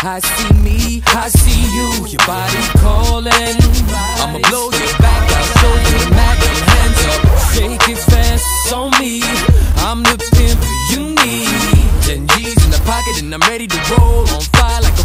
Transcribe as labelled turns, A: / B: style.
A: I see me, I see you, your body calling. I'ma blow your back, out, show you the Mac. Hands up, shake it fast on me. I'm the pimp you need. Ten G's in the pocket and I'm ready to roll. on fire like.